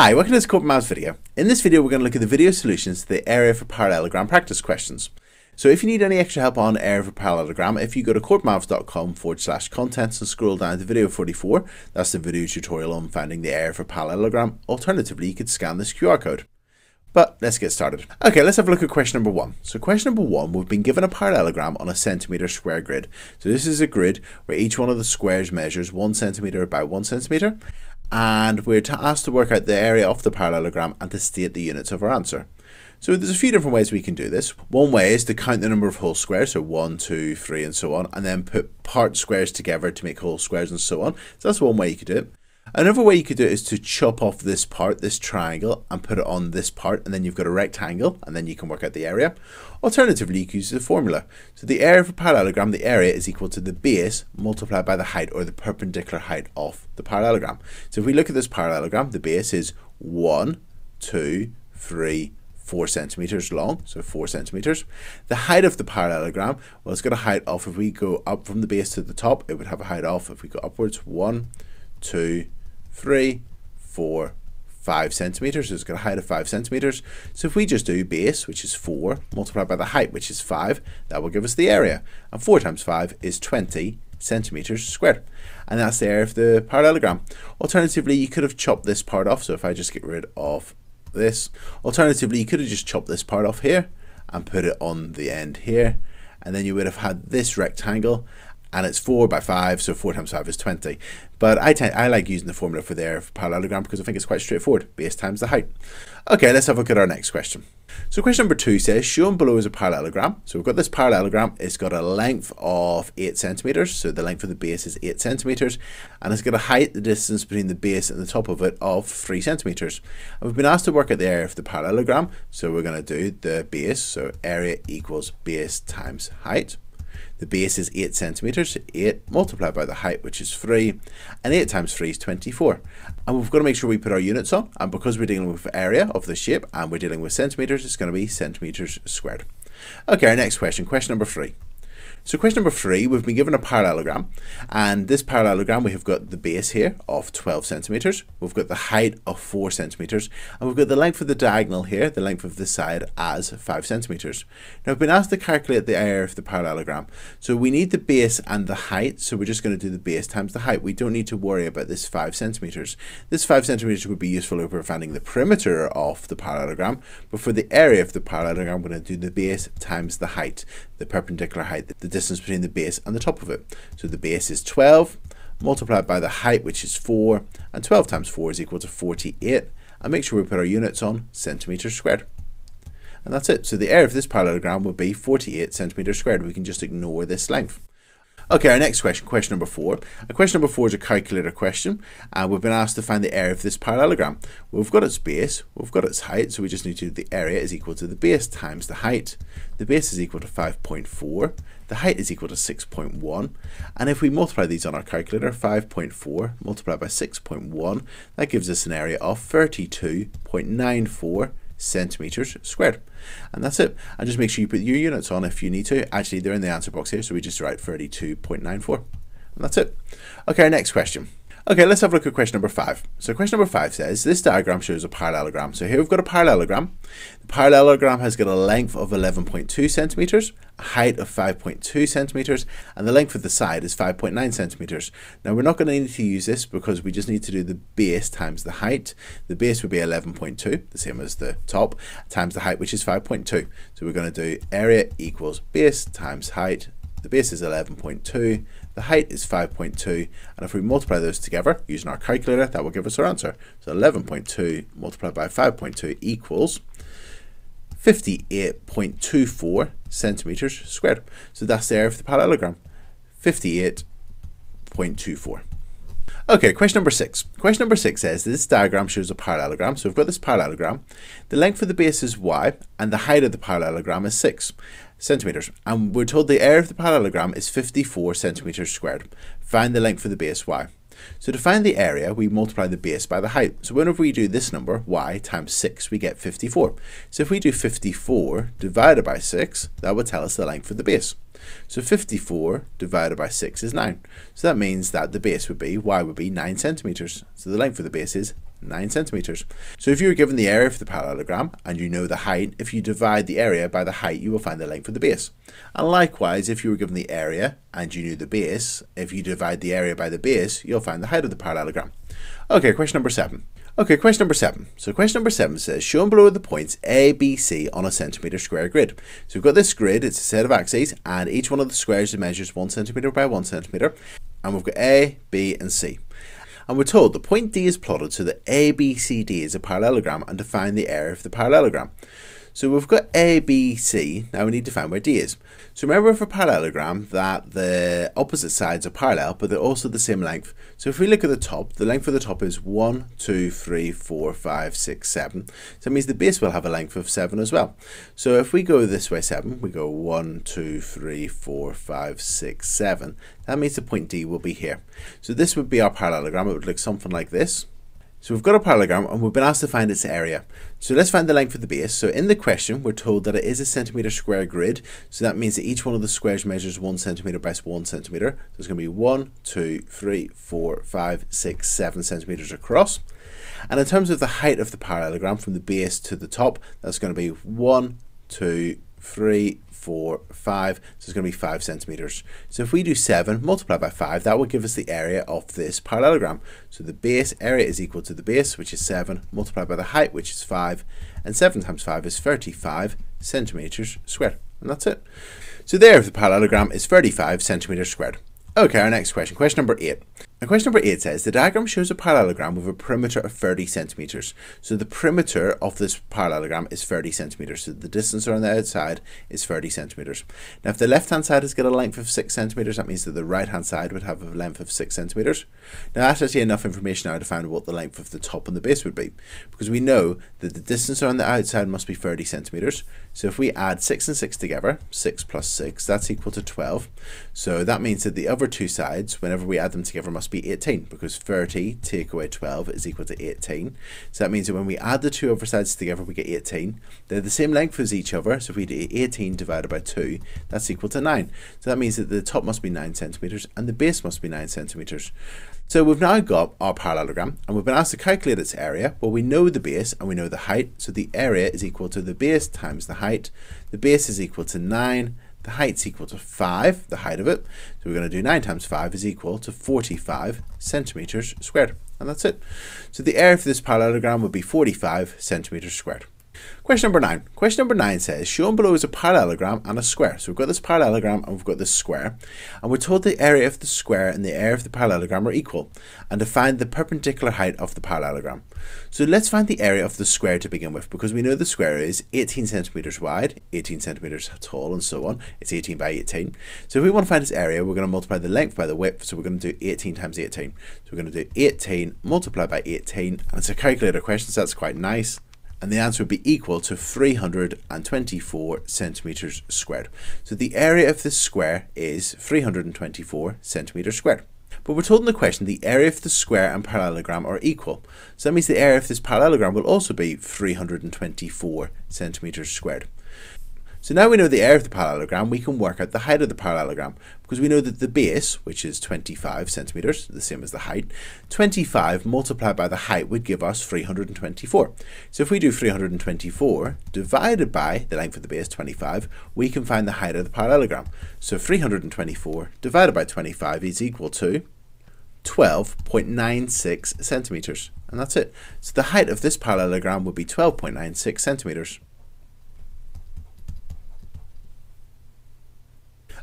Hi, welcome to this Corbettmaths video. In this video, we're going to look at the video solutions to the area for parallelogram practice questions. So if you need any extra help on area for parallelogram, if you go to corbettmaths.com forward slash contents and scroll down to video 44, that's the video tutorial on finding the area for parallelogram. Alternatively, you could scan this QR code. But let's get started. Okay, let's have a look at question number one. So question number one, we've been given a parallelogram on a centimeter square grid. So this is a grid where each one of the squares measures one centimeter by one centimeter and we're asked to work out the area of the parallelogram and to state the units of our answer. So there's a few different ways we can do this. One way is to count the number of whole squares, so one, two, three, and so on, and then put part squares together to make whole squares and so on. So that's one way you could do it. Another way you could do it is to chop off this part, this triangle, and put it on this part, and then you've got a rectangle, and then you can work out the area. Alternatively, you can use the formula. So the area of a parallelogram, the area is equal to the base multiplied by the height, or the perpendicular height of the parallelogram. So if we look at this parallelogram, the base is 1, 2, 3, 4 centimeters long, so 4 centimeters. The height of the parallelogram, well, it's got a height of, if we go up from the base to the top, it would have a height of, if we go upwards, 1, 2, three, four, five centimeters. So It's got a height of five centimeters. So if we just do base, which is four, multiplied by the height, which is five, that will give us the area. And four times five is 20 centimeters squared. And that's the area of the parallelogram. Alternatively, you could have chopped this part off. So if I just get rid of this, alternatively, you could have just chopped this part off here and put it on the end here. And then you would have had this rectangle and it's 4 by 5, so 4 times 5 is 20. But I, I like using the formula for their parallelogram because I think it's quite straightforward. Base times the height. Okay, let's have a look at our next question. So question number 2 says, shown below is a parallelogram. So we've got this parallelogram. It's got a length of 8 centimeters. So the length of the base is 8 centimeters. And it's got a height, the distance between the base and the top of it, of 3 centimeters. And we've been asked to work out the area of the parallelogram. So we're going to do the base. So area equals base times height. The base is 8 centimeters, 8 multiplied by the height, which is 3, and 8 times 3 is 24. And we've got to make sure we put our units on, and because we're dealing with area of the shape, and we're dealing with centimeters, it's going to be centimeters squared. Okay, our next question, question number 3. So question number three, we've been given a parallelogram and this parallelogram we have got the base here of 12 centimeters, we've got the height of 4 centimeters and we've got the length of the diagonal here, the length of the side as 5 centimeters. Now I've been asked to calculate the area of the parallelogram. So we need the base and the height, so we're just going to do the base times the height. We don't need to worry about this 5 centimeters. This 5 centimeters would be useful for finding the perimeter of the parallelogram, but for the area of the parallelogram we're going to do the base times the height, the perpendicular height, the distance between the base and the top of it. So the base is 12 multiplied by the height which is 4 and 12 times 4 is equal to 48 and make sure we put our units on centimeters squared. And that's it. So the area of this parallelogram would be 48 centimeters squared. We can just ignore this length. Okay, our next question, question number four. A question number four is a calculator question, and we've been asked to find the area of this parallelogram. we've got its base, we've got its height, so we just need to the area is equal to the base times the height. The base is equal to 5.4, the height is equal to 6.1, and if we multiply these on our calculator, 5.4 multiplied by 6.1, that gives us an area of 32.94 centimeters squared. And that's it. And just make sure you put your units on if you need to. Actually, they're in the answer box here, so we just write 32.94. And that's it. Okay, next question. Okay, let's have a look at question number five. So question number five says, this diagram shows a parallelogram. So here we've got a parallelogram. The parallelogram has got a length of 11.2 centimeters, a height of 5.2 centimeters, and the length of the side is 5.9 centimeters. Now we're not going to need to use this because we just need to do the base times the height. The base would be 11.2, the same as the top, times the height, which is 5.2. So we're going to do area equals base times height. The base is 11.2 the height is 5.2, and if we multiply those together using our calculator, that will give us our answer. So 11.2 multiplied by 5.2 equals 58.24 centimeters squared. So that's the area of the parallelogram, 58.24. Okay, question number six. Question number six says this diagram shows a parallelogram. So we've got this parallelogram. The length of the base is y, and the height of the parallelogram is 6 centimeters. And we're told the area of the parallelogram is 54 centimeters squared. Find the length of the base y. So to find the area, we multiply the base by the height. So whenever we do this number, y times 6, we get 54. So if we do 54 divided by 6, that would tell us the length of the base. So 54 divided by 6 is 9. So that means that the base would be, y would be 9 centimeters. So the length of the base is 9 centimeters. So if you were given the area for the parallelogram and you know the height, if you divide the area by the height, you will find the length of the base. And likewise, if you were given the area and you knew the base, if you divide the area by the base, you'll find the height of the parallelogram. Okay, question number 7. Okay, question number seven. So question number seven says, shown below are the points A, B, C on a centimetre square grid. So we've got this grid, it's a set of axes, and each one of the squares measures one centimetre by one centimetre, and we've got A, B, and C. And we're told the point D is plotted so that ABCD is a parallelogram and to find the area of the parallelogram. So we've got A, B, C. Now we need to find where D is. So remember for parallelogram that the opposite sides are parallel, but they're also the same length. So if we look at the top, the length of the top is 1, 2, 3, 4, 5, 6, 7. So that means the base will have a length of 7 as well. So if we go this way 7, we go 1, 2, 3, 4, 5, 6, 7. That means the point D will be here. So this would be our parallelogram. It would look something like this. So we've got a parallelogram and we've been asked to find its area. So let's find the length of the base. So in the question, we're told that it is a centimetre square grid. So that means that each one of the squares measures one centimetre by one centimetre. So it's going to be one, two, three, four, five, six, seven centimetres across. And in terms of the height of the parallelogram from the base to the top, that's going to be one, two, three, four, five. So it's going to be five centimeters. So if we do seven multiplied by five, that will give us the area of this parallelogram. So the base area is equal to the base, which is seven, multiplied by the height, which is five, and seven times five is 35 centimeters squared. And that's it. So there, the parallelogram is 35 centimeters squared. Okay, our next question, question number eight. Now question number 8 says, the diagram shows a parallelogram with a perimeter of 30 centimetres. So the perimeter of this parallelogram is 30 centimetres. So the distance around the outside is 30 centimetres. Now if the left hand side has got a length of 6 centimetres, that means that the right hand side would have a length of 6 centimetres. Now that's actually enough information now to find what the length of the top and the base would be. Because we know that the distance around the outside must be 30 centimetres. So if we add 6 and 6 together, 6 plus 6, that's equal to 12. So that means that the other two sides, whenever we add them together, must must be 18 because 30 take away 12 is equal to 18. So that means that when we add the two other sides together, we get 18. They're the same length as each other. So if we do 18 divided by 2, that's equal to 9. So that means that the top must be 9 centimeters and the base must be 9 centimeters. So we've now got our parallelogram and we've been asked to calculate its area. Well, we know the base and we know the height. So the area is equal to the base times the height. The base is equal to 9 the height's equal to 5, the height of it. So we're going to do 9 times 5 is equal to 45 centimetres squared. And that's it. So the area for this parallelogram would be 45 centimetres squared. Question number nine. Question number nine says, shown below is a parallelogram and a square. So we've got this parallelogram and we've got this square. And we're told the area of the square and the area of the parallelogram are equal. And to find the perpendicular height of the parallelogram. So let's find the area of the square to begin with, because we know the square is 18 centimeters wide, 18 centimeters tall, and so on. It's 18 by 18. So if we want to find its area, we're going to multiply the length by the width. So we're going to do 18 times 18. So we're going to do 18 multiplied by 18. And it's a calculator question, so that's quite nice and the answer would be equal to 324 centimeters squared. So the area of this square is 324 centimeters squared. But we're told in the question the area of the square and parallelogram are equal. So that means the area of this parallelogram will also be 324 centimeters squared. So now we know the area of the parallelogram, we can work out the height of the parallelogram because we know that the base, which is 25 centimeters, the same as the height, 25 multiplied by the height would give us 324. So if we do 324 divided by the length of the base, 25, we can find the height of the parallelogram. So 324 divided by 25 is equal to 12.96 centimeters. And that's it. So the height of this parallelogram would be 12.96 centimeters.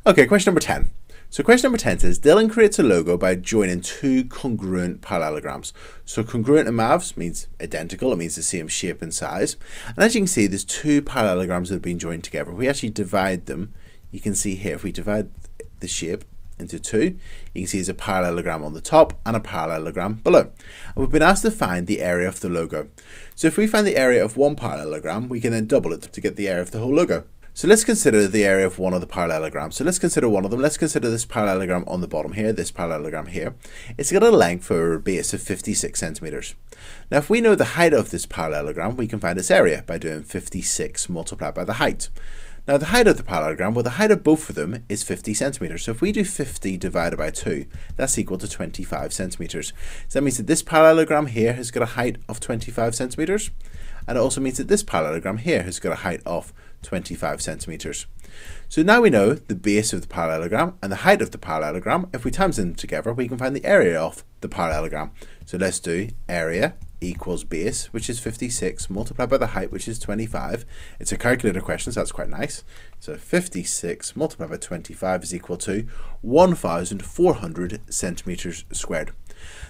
Okay, question number 10. So question number 10 says, Dylan creates a logo by joining two congruent parallelograms. So congruent in maths means identical, it means the same shape and size. And as you can see, there's two parallelograms that have been joined together. If we actually divide them, you can see here, if we divide the shape into two, you can see there's a parallelogram on the top and a parallelogram below. And we've been asked to find the area of the logo. So if we find the area of one parallelogram, we can then double it to get the area of the whole logo. So let's consider the area of one of the parallelograms. So let's consider one of them. Let's consider this parallelogram on the bottom here, this parallelogram here. It's got a length or base of 56 centimeters. Now if we know the height of this parallelogram, we can find its area by doing 56 multiplied by the height. Now the height of the parallelogram, well the height of both of them is 50 centimeters. So if we do 50 divided by 2, that's equal to 25 centimeters. So that means that this parallelogram here has got a height of 25 centimeters, and it also means that this parallelogram here has got a height of 25 centimeters. So now we know the base of the parallelogram and the height of the parallelogram. If we times them together, we can find the area of the parallelogram. So let's do area equals base, which is 56, multiplied by the height, which is 25. It's a calculator question, so that's quite nice. So 56 multiplied by 25 is equal to 1,400 centimeters squared.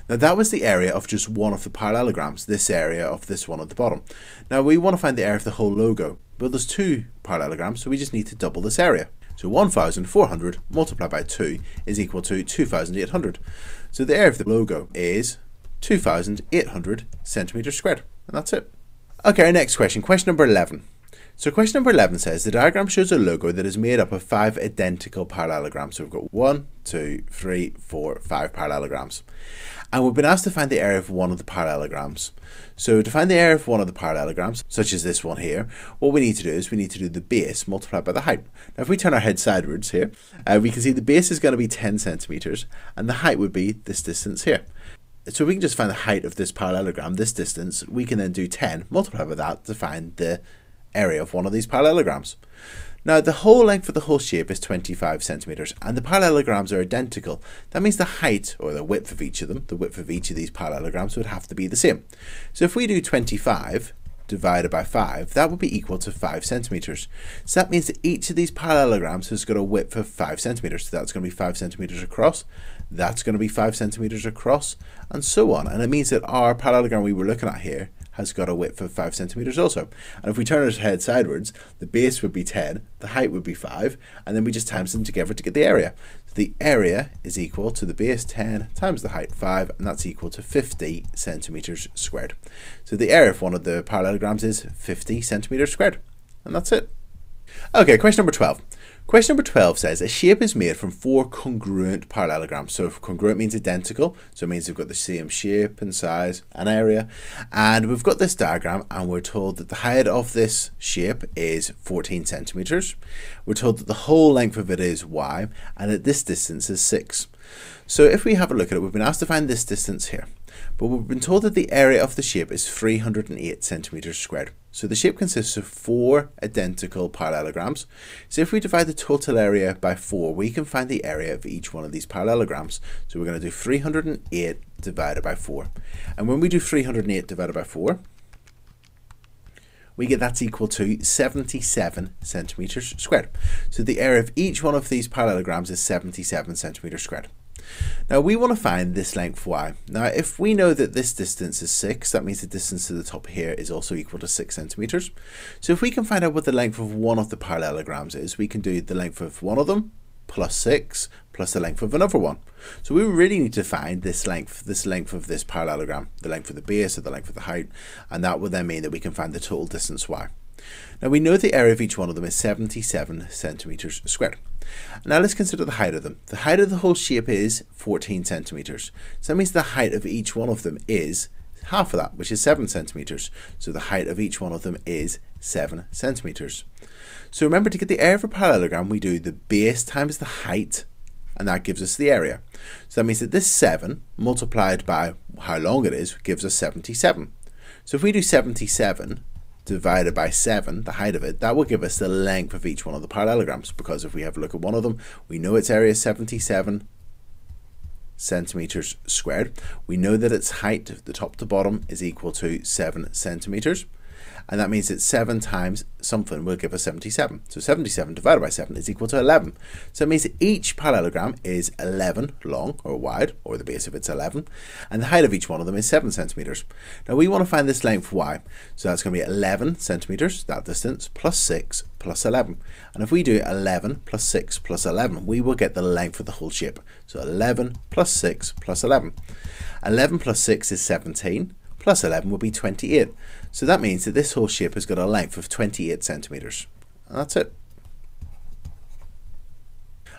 Now that was the area of just one of the parallelograms, this area of this one at the bottom. Now we want to find the area of the whole logo, but there's two parallelograms, so we just need to double this area. So 1,400 multiplied by 2 is equal to 2,800. So the area of the logo is 2,800 centimeters squared. And that's it. Okay, next question. Question number 11. So question number 11 says the diagram shows a logo that is made up of five identical parallelograms. So we've got one, two, three, four, five parallelograms. And we've been asked to find the area of one of the parallelograms. So to find the area of one of the parallelograms, such as this one here, what we need to do is we need to do the base multiplied by the height. Now if we turn our head sideways here, uh, we can see the base is going to be 10 centimeters and the height would be this distance here so we can just find the height of this parallelogram, this distance, we can then do 10, multiply by that to find the area of one of these parallelograms. Now the whole length of the whole shape is 25 centimeters and the parallelograms are identical. That means the height or the width of each of them, the width of each of these parallelograms would have to be the same. So if we do 25 divided by 5, that would be equal to 5 centimeters. So that means that each of these parallelograms has got a width of 5 centimeters. So that's going to be 5 centimeters across, that's going to be 5 centimeters across, and so on. And it means that our parallelogram we were looking at here has got a width of 5 centimeters also. And if we turn our head sideways, the base would be 10, the height would be 5, and then we just times them together to get the area. The area is equal to the base 10 times the height 5, and that's equal to 50 centimeters squared. So the area of one of the parallelograms is 50 centimeters squared. And that's it. Okay, question number 12. Question number 12 says a shape is made from four congruent parallelograms. So congruent means identical, so it means they've got the same shape and size and area. And we've got this diagram and we're told that the height of this shape is 14 centimeters. We're told that the whole length of it is y and that this distance is 6. So if we have a look at it, we've been asked to find this distance here but we've been told that the area of the shape is 308 centimeters squared. So the shape consists of four identical parallelograms. So if we divide the total area by 4, we can find the area of each one of these parallelograms. So we're going to do 308 divided by 4. And when we do 308 divided by 4, we get that's equal to 77 centimeters squared. So the area of each one of these parallelograms is 77 centimeters squared. Now we want to find this length y. Now if we know that this distance is 6, that means the distance to the top here is also equal to 6 centimeters. So if we can find out what the length of one of the parallelograms is, we can do the length of one of them plus 6 plus the length of another one. So we really need to find this length, this length of this parallelogram, the length of the base or the length of the height, and that will then mean that we can find the total distance y. Now we know the area of each one of them is 77 centimeters squared. Now let's consider the height of them. The height of the whole shape is 14 centimeters. So that means the height of each one of them is half of that, which is 7 centimeters. So the height of each one of them is 7 centimeters. So remember to get the area of a parallelogram, we do the base times the height, and that gives us the area. So that means that this 7 multiplied by how long it is gives us 77. So if we do 77 divided by 7, the height of it, that will give us the length of each one of the parallelograms because if we have a look at one of them, we know its area is 77 centimeters squared. We know that its height, the top to bottom, is equal to 7 centimeters and that means that 7 times something will give us 77. So 77 divided by 7 is equal to 11. So it means that each parallelogram is 11 long or wide, or the base of it's 11, and the height of each one of them is 7 centimeters. Now we want to find this length y, so that's going to be 11 centimeters, that distance, plus 6 plus 11. And if we do 11 plus 6 plus 11, we will get the length of the whole shape. So 11 plus 6 plus 11. 11 plus 6 is 17 plus 11 will be 28. So that means that this whole ship has got a length of 28 centimeters. And that's it.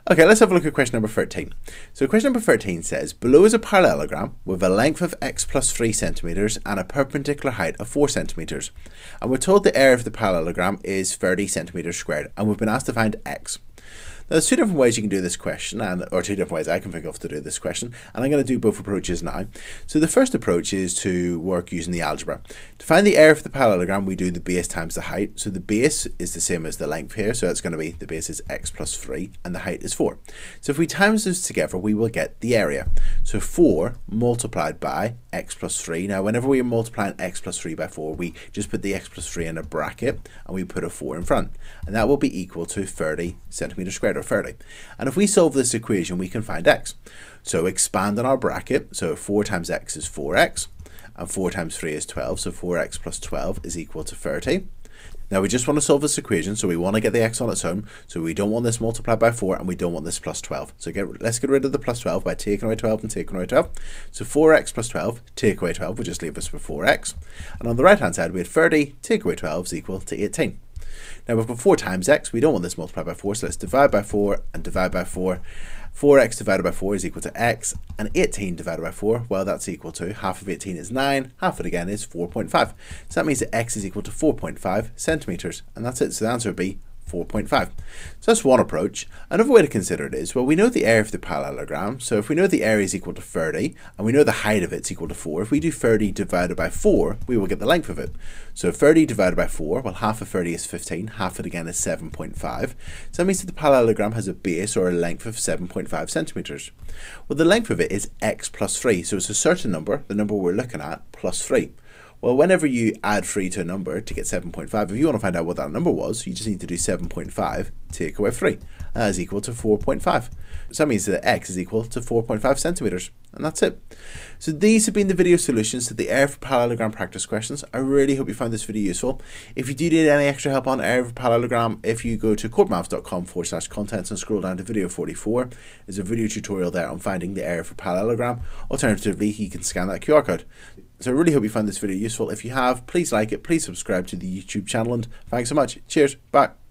Okay, let's have a look at question number 13. So question number 13 says, below is a parallelogram with a length of x plus 3 centimetres and a perpendicular height of 4 centimetres. And we're told the area of the parallelogram is 30 centimetres squared and we've been asked to find x. There's two different ways you can do this question, and or two different ways I can think of to do this question, and I'm going to do both approaches now. So the first approach is to work using the algebra. To find the area of the parallelogram, we do the base times the height. So the base is the same as the length here, so it's going to be the base is x plus 3, and the height is 4. So if we times those together, we will get the area. So 4 multiplied by x plus 3. Now, whenever we are multiplying x plus 3 by 4, we just put the x plus 3 in a bracket, and we put a 4 in front. And that will be equal to 30 centimetres squared or 30. And if we solve this equation, we can find x. So expand on our bracket. So 4 times x is 4x, and 4 times 3 is 12. So 4x plus 12 is equal to 30. Now we just want to solve this equation, so we want to get the x on its own, so we don't want this multiplied by 4 and we don't want this plus 12. So get, let's get rid of the plus 12 by taking away 12 and taking away 12. So 4x plus 12, take away 12, will just leave us with 4x. And on the right hand side we had 30, take away 12 is equal to 18. Now we've got 4 times x, we don't want this multiplied by 4, so let's divide by 4 and divide by 4. 4x divided by 4 is equal to x, and 18 divided by 4, well that's equal to, half of 18 is 9, half it again is 4.5. So that means that x is equal to 4.5 centimetres, and that's it, so the answer would be 4.5. So that's one approach. Another way to consider it is, well, we know the area of the parallelogram. So if we know the area is equal to 30, and we know the height of it's equal to 4, if we do 30 divided by 4, we will get the length of it. So 30 divided by 4, well, half of 30 is 15, half it again is 7.5. So that means that the parallelogram has a base or a length of 7.5 centimetres. Well, the length of it is x plus 3, so it's a certain number, the number we're looking at, plus 3. Well, whenever you add 3 to a number to get 7.5, if you want to find out what that number was, you just need to do 7.5 take away 3. That is equal to 4.5. So that means that x is equal to 4.5 centimeters. And that's it. So these have been the video solutions to the area for parallelogram practice questions. I really hope you found this video useful. If you do need any extra help on area for parallelogram, if you go to corbettmaths.com forward slash contents and scroll down to video 44, there's a video tutorial there on finding the area for parallelogram. Alternatively, you can scan that QR code. So I really hope you found this video useful. If you have, please like it, please subscribe to the YouTube channel, and thanks so much. Cheers. Bye.